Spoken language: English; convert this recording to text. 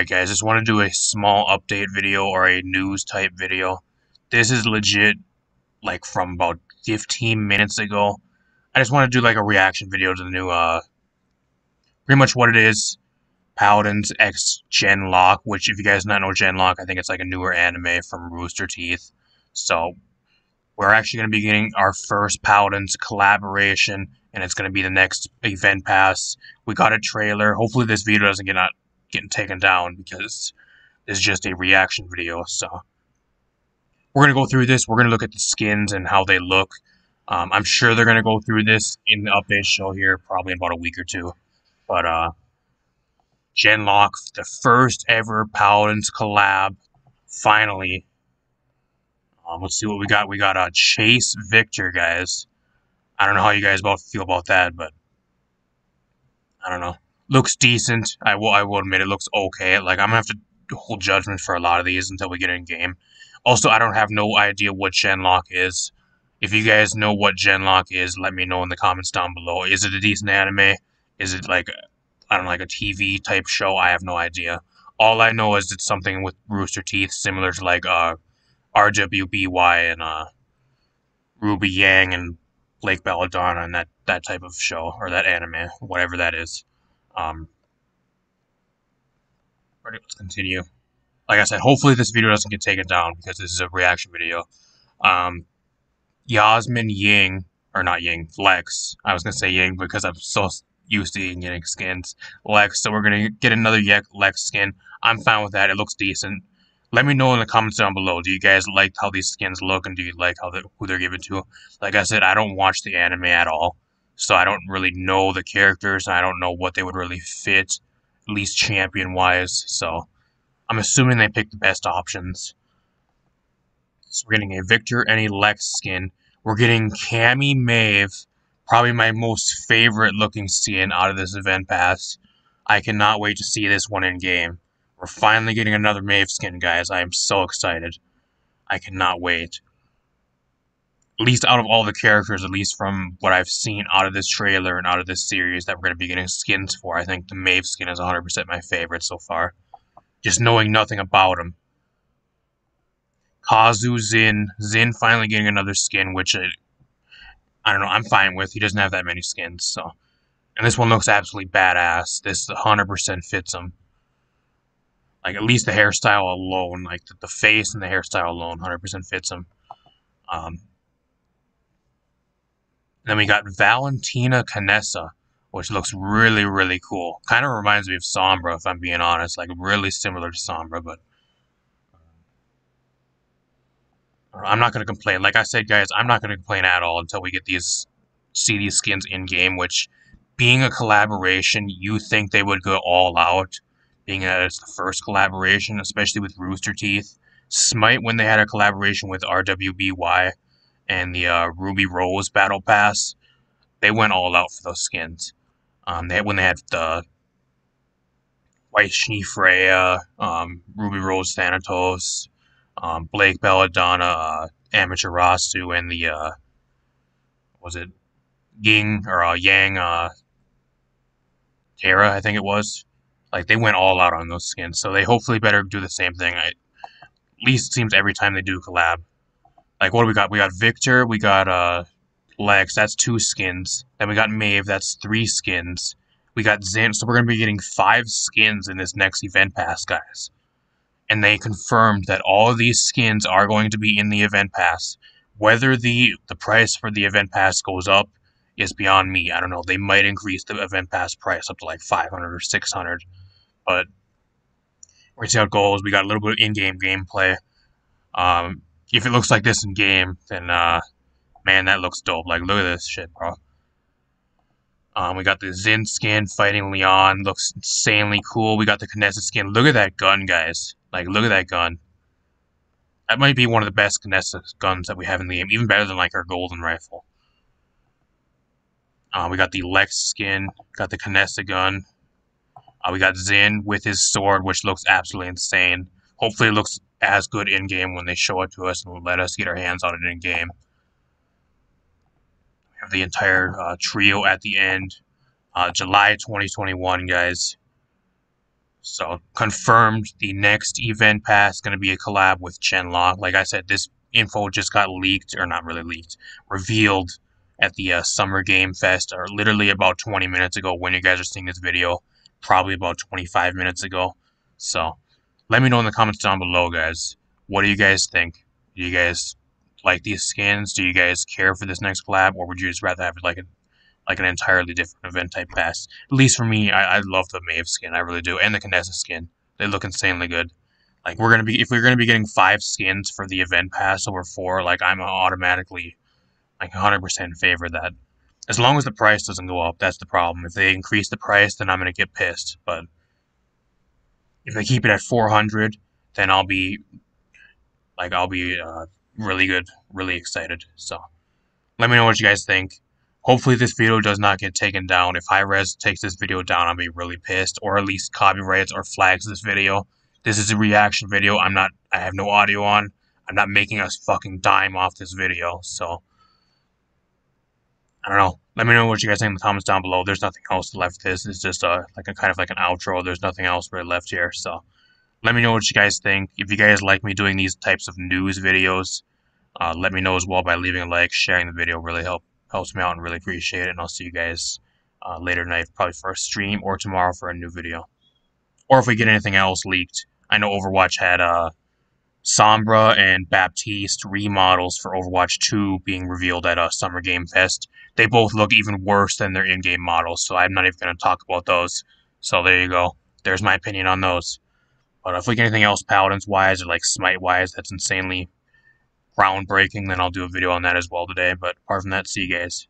Alright guys, just want to do a small update video or a news type video. This is legit like from about 15 minutes ago. I just want to do like a reaction video to the new uh pretty much what it is. Paladins X Gen Lock, which if you guys not know Gen Lock, I think it's like a newer anime from Rooster Teeth. So we're actually going to be getting our first Paladins collaboration, and it's going to be the next event pass. We got a trailer. Hopefully this video doesn't get not getting taken down because this is just a reaction video. So we're going to go through this. We're going to look at the skins and how they look. Um, I'm sure they're going to go through this in the update show here, probably in about a week or two. But uh, Genlock, the first ever Paladins collab, finally. Um, let's see what we got. We got uh, Chase Victor, guys. I don't know how you guys both feel about that, but I don't know looks decent. I will I will admit it looks okay. Like I'm gonna have to hold judgment for a lot of these until we get in game. Also, I don't have no idea what Genlock is. If you guys know what Genlock is, let me know in the comments down below. Is it a decent anime? Is it like I don't know, like a TV type show? I have no idea. All I know is it's something with Rooster Teeth, similar to like uh, RWBY and uh, Ruby Yang and Blake Belladonna and that that type of show or that anime, whatever that is. Um, let's continue. Like I said, hopefully this video doesn't get taken down because this is a reaction video. Um, Yasmin Ying, or not Ying, Lex. I was going to say Ying because I'm so used to getting skins. Lex, so we're going to get another Lex skin. I'm fine with that. It looks decent. Let me know in the comments down below. Do you guys like how these skins look and do you like how who they're given to? Like I said, I don't watch the anime at all so I don't really know the characters. and I don't know what they would really fit, at least champion wise. So I'm assuming they picked the best options. So we're getting a Victor and a Lex skin. We're getting Cammy Maeve, probably my most favorite looking skin out of this event pass. I cannot wait to see this one in game. We're finally getting another Maeve skin, guys. I am so excited. I cannot wait least out of all the characters, at least from what I've seen out of this trailer and out of this series that we're going to be getting skins for, I think the Maeve skin is 100% my favorite so far. Just knowing nothing about him. Kazu Zhin. Zhin finally getting another skin, which I, I don't know, I'm fine with. He doesn't have that many skins, so. And this one looks absolutely badass. This 100% fits him. Like, at least the hairstyle alone, like the, the face and the hairstyle alone, 100% fits him. Um, then we got Valentina Kinessa, which looks really, really cool. Kind of reminds me of Sombra, if I'm being honest. Like, really similar to Sombra, but... Uh, I'm not going to complain. Like I said, guys, I'm not going to complain at all until we get these... These skins in-game, which... Being a collaboration, you think they would go all out. Being that it's the first collaboration, especially with Rooster Teeth. Smite, when they had a collaboration with RWBY, and the uh, Ruby Rose Battle Pass, they went all out for those skins. Um, they when they had the Weiss Schnee Freya, um, Ruby Rose Thanatos, um, Blake Belladonna, uh, Amaterasu, and the uh, was it Ying or uh, Yang uh, Terra, I think it was. Like they went all out on those skins, so they hopefully better do the same thing. I, at least seems every time they do a collab. Like, what do we got? We got Victor, we got uh, Lex, that's two skins. Then we got Maeve, that's three skins. We got Zhin, so we're to be getting five skins in this next event pass, guys. And they confirmed that all of these skins are going to be in the event pass. Whether the, the price for the event pass goes up is beyond me. I don't know. They might increase the event pass price up to like 500 or 600. But to see how it goes. We got a little bit of in-game gameplay. Um, if it looks like this in game, then uh, man, that looks dope. Like, look at this shit, bro. Um, we got the Zhin skin fighting Leon. Looks insanely cool. We got the Kinessa skin. Look at that gun, guys. Like, look at that gun. That might be one of the best Kinessa guns that we have in the game. Even better than, like, our golden rifle. Uh, we got the Lex skin. Got the Kinessa gun. Uh, we got Zhin with his sword, which looks absolutely insane. Hopefully it looks as good in game when they show it to us and let us get our hands on it in game. We have the entire uh, trio at the end. Uh, July 2021, guys. So confirmed, the next event pass is going to be a collab with Genlock. Like I said, this info just got leaked, or not really leaked, revealed at the uh, Summer Game Fest, or literally about 20 minutes ago when you guys are seeing this video, probably about 25 minutes ago. So let me know in the comments down below, guys. What do you guys think? Do you guys like these skins? Do you guys care for this next collab, or would you just rather have like a like an entirely different event type pass. At least for me, I, I love the Maeve skin, I really do, and the Kinessa skin. They look insanely good. Like we're gonna be if we're gonna be getting five skins for the event pass over four, like I'm automatically like 100% in favor that. As long as the price doesn't go up, that's the problem. If they increase the price, then I'm gonna get pissed. But if they keep it at 400, then I'll be like I'll be uh, really good, really excited. So let me know what you guys think. Hopefully this video does not get taken down. If Hi-Rez takes this video down, I'll be really pissed. Or at least copyrights or flags this video. This is a reaction video. I'm not, I have no audio on. I'm not making a fucking dime off this video. So, I don't know. Let me know what you guys think in the comments down below. There's nothing else left. This is just a, like a kind of like an outro. There's nothing else really left here. So, let me know what you guys think. If you guys like me doing these types of news videos, uh, let me know as well by leaving a like, sharing the video really help helps me out and really appreciate it. And I'll see you guys uh, later tonight, probably for a stream or tomorrow for a new video. Or if we get anything else leaked. I know Overwatch had uh, Sombra and Baptiste remodels for Overwatch 2 being revealed at a Summer Game Fest. They both look even worse than their in-game models, so I'm not even going to talk about those. So there you go. There's my opinion on those. But if we get anything else Paladins-wise or like Smite-wise that's insanely groundbreaking, then I'll do a video on that as well today. But apart from that, see you guys.